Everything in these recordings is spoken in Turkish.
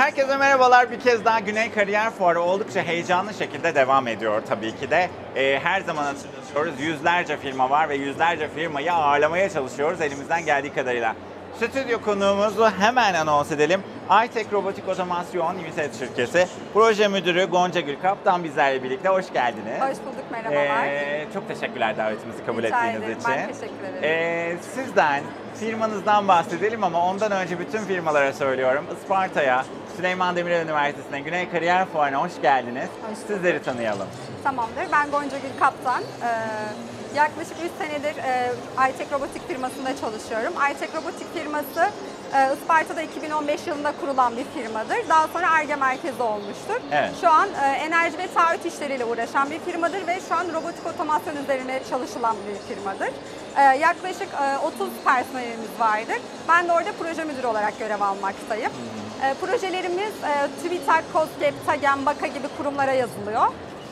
Herkese merhabalar. Bir kez daha Güney Kariyer Fuarı oldukça heyecanlı şekilde devam ediyor tabii ki de. Ee, her zaman hatırlatıyoruz. Yüzlerce firma var ve yüzlerce firmayı ağırlamaya çalışıyoruz elimizden geldiği kadarıyla. Stüdyo konuğumuzu hemen anons edelim. iTech Robotik Otomasyon Limited şirketi. Proje müdürü Gonca Gül Kaptan bizlerle birlikte. Hoş geldiniz. Hoş bulduk, merhabalar. Ee, çok teşekkürler davetimizi kabul Rica ettiğiniz ederim, için. ben teşekkür ederim. Ee, sizden, firmanızdan bahsedelim ama ondan önce bütün firmalara söylüyorum. Isparta'ya, Süleyman Demirel Üniversitesi'ne, Güney Kariyer Fuarı'na hoş geldiniz. Hoş. Sizleri tanıyalım. Tamamdır, ben Gonca Gül Kaptan. Ee, yaklaşık 3 senedir e, iTech Robotik firmasında çalışıyorum. iTech Robotik firması e, Isparta'da 2015 yılında kurulan bir firmadır. Daha sonra ARGE merkezi olmuştur. Evet. Şu an e, enerji ve taahhüt işleriyle uğraşan bir firmadır ve şu an robotik otomasyon üzerine çalışılan bir firmadır. E, yaklaşık e, 30 personelimiz vardır. Ben de orada proje müdürü olarak görev almaktayım. E, projelerimiz e, TÜBİTAK, KOSGEB, TAGEM, BAKA gibi kurumlara yazılıyor.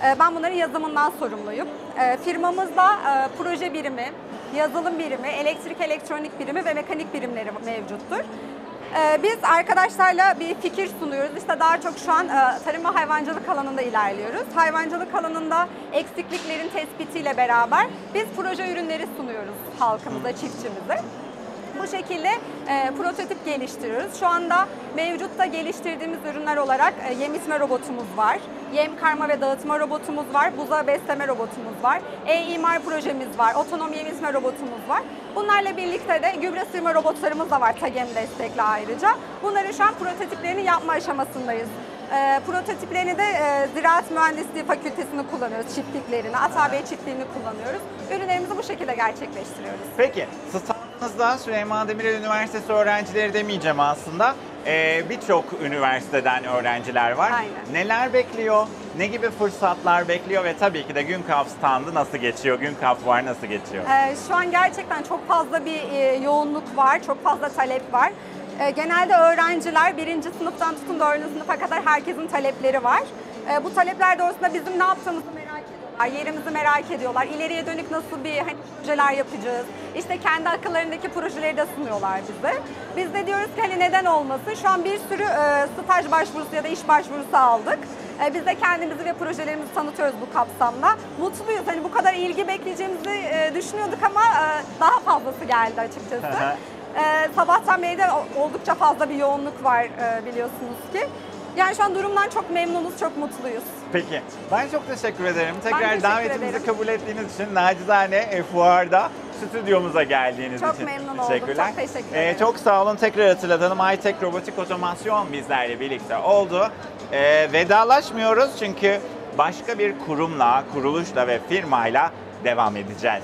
E, ben bunların yazımından sorumluyum. E, firmamızda e, proje birimi, yazılım birimi, elektrik elektronik birimi ve mekanik birimleri mevcuttur. Biz arkadaşlarla bir fikir sunuyoruz. İşte daha çok şu an e, tarım ve hayvancılık alanında ilerliyoruz. Hayvancılık alanında eksikliklerin tespitiyle beraber biz proje ürünleri sunuyoruz halkımıza, çiftçimize. Bu şekilde e, prototip geliştiriyoruz. Şu anda mevcutta geliştirdiğimiz ürünler olarak e, yem itme robotumuz var. Yem karma ve dağıtma robotumuz var. Buza besleme robotumuz var. E-imar projemiz var. Otonom yem itme robotumuz var. Bunlarla birlikte de gübre sürme robotlarımız da var TAGEM destekli ayrıca. Bunların şu an prototiplerini yapma aşamasındayız. E, prototiplerini de e, Ziraat Mühendisliği Fakültesini kullanıyoruz, çiftliklerini, Atabey çiftliğini kullanıyoruz. Ürünlerimizi bu şekilde gerçekleştiriyoruz. Peki, standınızda Süleyman Demirel Üniversitesi öğrencileri demeyeceğim aslında. Ee, Birçok üniversiteden öğrenciler var. Aynen. Neler bekliyor? Ne gibi fırsatlar bekliyor ve tabii ki de Günkaf standı nasıl geçiyor? Günkaf var nasıl geçiyor? Ee, şu an gerçekten çok fazla bir e, yoğunluk var, çok fazla talep var. Ee, genelde öğrenciler birinci sınıftan tutun dördüncü sınıfa kadar herkesin talepleri var. Ee, bu talepler doğrusunda bizim ne yaptığımızı merak yerimizi merak ediyorlar. İleriye dönük nasıl bir hani, projeler yapacağız, işte kendi akıllarındaki projeleri de sunuyorlar bize. Biz de diyoruz ki hani neden olmasın? Şu an bir sürü e, staj başvurusu ya da iş başvurusu aldık. E, Biz de kendimizi ve projelerimizi tanıtıyoruz bu kapsamda. Mutluyuz. Hani bu kadar ilgi bekleyeceğimizi e, düşünüyorduk ama e, daha fazlası geldi açıkçası. E, sabahtan beri de oldukça fazla bir yoğunluk var e, biliyorsunuz ki. Yani şu an durumdan çok memnunuz, çok mutluyuz. Peki, ben çok teşekkür ederim. Tekrar teşekkür davetimizi ederim. kabul ettiğiniz için nacizane fuarda stüdyomuza geldiğiniz Çok için memnun oldum, teşekkürler. çok teşekkür Ee, ederim. çok sağ olun. Tekrar hatırlatalım. iTech Robotik Otomasyon bizlerle birlikte oldu. Ee, vedalaşmıyoruz çünkü başka bir kurumla, kuruluşla ve firmayla devam edeceğiz.